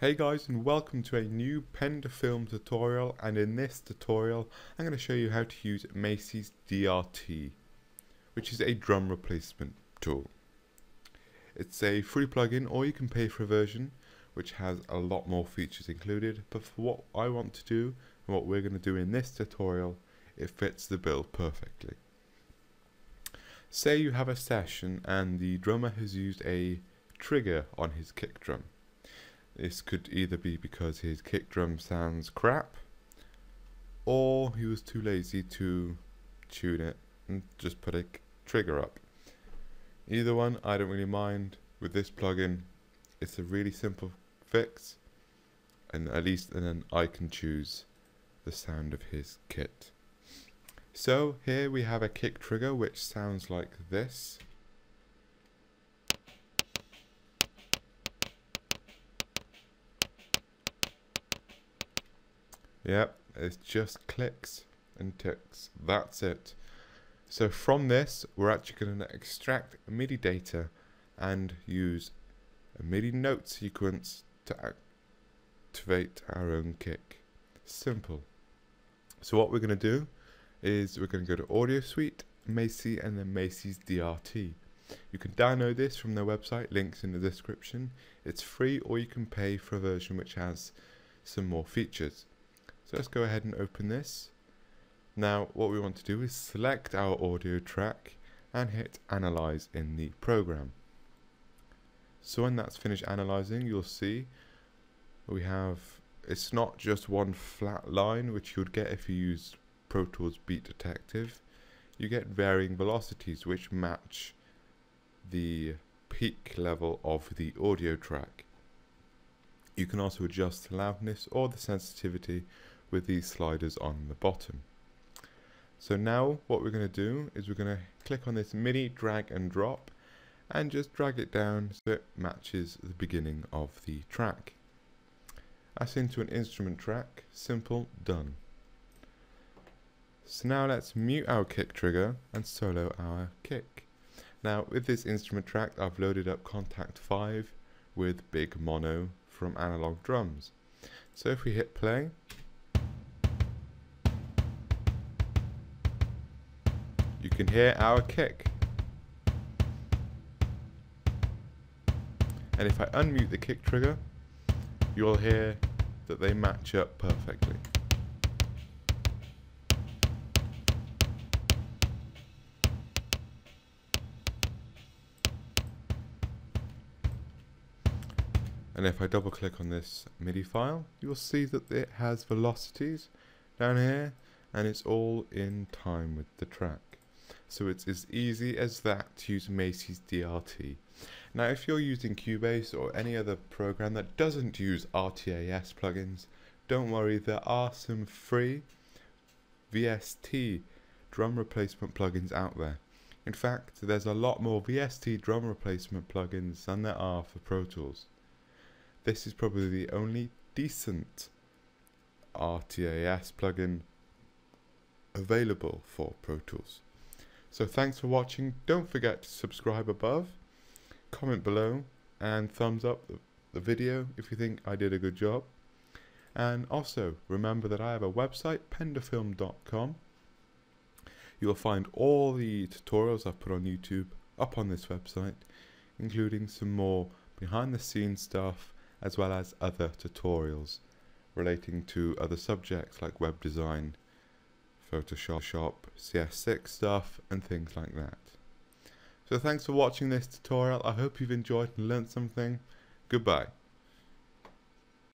Hey guys and welcome to a new PenToFilm tutorial and in this tutorial I'm going to show you how to use Massey's DRT which is a drum replacement tool. It's a free plugin or you can pay for a version which has a lot more features included but for what I want to do and what we're going to do in this tutorial it fits the bill perfectly. Say you have a session and the drummer has used a trigger on his kick drum this could either be because his kick drum sounds crap, or he was too lazy to tune it and just put a trigger up. Either one, I don't really mind. With this plugin, it's a really simple fix, and at least then I can choose the sound of his kit. So here we have a kick trigger which sounds like this. Yep, it's just clicks and ticks. That's it. So from this, we're actually going to extract MIDI data and use a MIDI note sequence to activate our own kick. Simple. So what we're going to do is we're going to go to Audio Suite, Massey, and then Massey's DRT. You can download this from their website, links in the description. It's free or you can pay for a version which has some more features. So let's go ahead and open this. Now what we want to do is select our audio track and hit analyze in the program. So when that's finished analyzing you'll see we have it's not just one flat line which you would get if you used Pro Tools Beat Detective you get varying velocities which match the peak level of the audio track. You can also adjust the loudness or the sensitivity with these sliders on the bottom. So now what we're going to do is we're going to click on this MIDI drag and drop and just drag it down so it matches the beginning of the track. That's into an instrument track, simple, done. So now let's mute our kick trigger and solo our kick. Now with this instrument track I've loaded up Kontakt 5 with Big Mono from Analog Drums. So if we hit play, can hear our kick. And if I unmute the kick trigger, you'll hear that they match up perfectly. And if I double click on this MIDI file, you'll see that it has velocities down here and it's all in time with the track. So it's as easy as that to use Massey's DRT. Now if you're using Cubase or any other program that doesn't use RTAS plugins, don't worry, there are some free VST drum replacement plugins out there. In fact, there's a lot more VST drum replacement plugins than there are for Pro Tools. This is probably the only decent RTAS plugin available for Pro Tools. So thanks for watching. Don't forget to subscribe above, comment below, and thumbs up the, the video if you think I did a good job. And also, remember that I have a website, pentofilm.com. You'll find all the tutorials I've put on YouTube up on this website, including some more behind the scenes stuff, as well as other tutorials relating to other subjects like web design, Photoshop, CS6 stuff, and things like that. So thanks for watching this tutorial. I hope you've enjoyed and learned something. Goodbye.